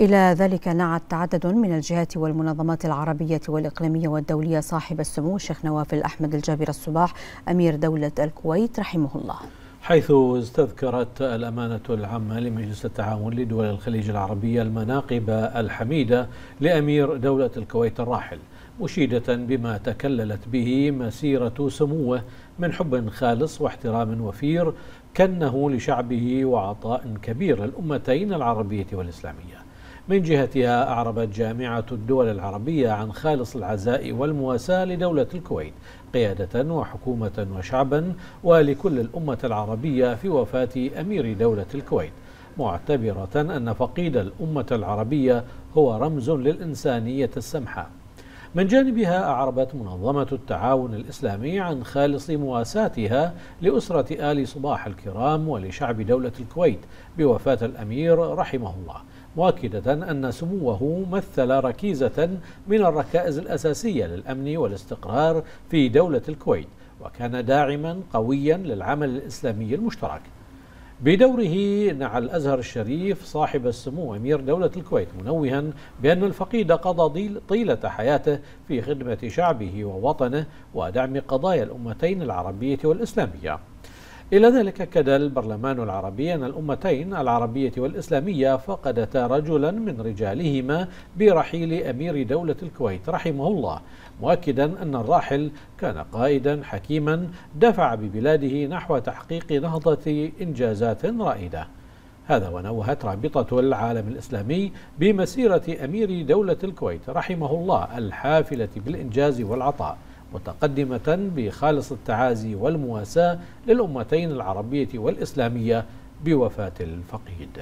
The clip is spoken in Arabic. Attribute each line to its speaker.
Speaker 1: إلى ذلك نعت عدد من الجهات والمنظمات العربية والإقليمية والدولية صاحب السمو الشيخ نواف الأحمد الجابر الصباح أمير دولة الكويت رحمه الله.
Speaker 2: حيث استذكرت الأمانة العامة لمجلس التعاون لدول الخليج العربية المناقب الحميدة لأمير دولة الكويت الراحل مشيدة بما تكللت به مسيرة سموه من حب خالص واحترام وفير كنه لشعبه وعطاء كبير للأمتين العربية والإسلامية. من جهتها أعربت جامعة الدول العربية عن خالص العزاء والمواساة لدولة الكويت قيادة وحكومة وشعبا ولكل الأمة العربية في وفاة أمير دولة الكويت. معتبرة أن فقيد الأمة العربية هو رمز للإنسانية السمحة. من جانبها أعربت منظمة التعاون الإسلامي عن خالص مواساتها لأسرة آل صباح الكرام ولشعب دولة الكويت بوفاة الأمير رحمه الله مؤكدة أن سموه مثل ركيزة من الركائز الأساسية للأمن والاستقرار في دولة الكويت وكان داعما قويا للعمل الإسلامي المشترك. بدوره نعى الأزهر الشريف صاحب السمو أمير دولة الكويت منوها بأن الفقيد قضى طيلة حياته في خدمة شعبه ووطنه ودعم قضايا الأمتين العربية والإسلامية. إلى ذلك أكد البرلمان العربي أن الأمتين العربية والإسلامية فقدتا رجلا من رجالهما برحيل أمير دولة الكويت رحمه الله مؤكدا أن الراحل كان قائدا حكيما دفع ببلاده نحو تحقيق نهضة إنجازات رائدة. هذا ونوهت رابطة العالم الإسلامي بمسيرة أمير دولة الكويت رحمه الله الحافلة بالإنجاز والعطاء. متقدمة بخالص التعازي والمواساة للأمتين العربية والإسلامية بوفاة الفقيد.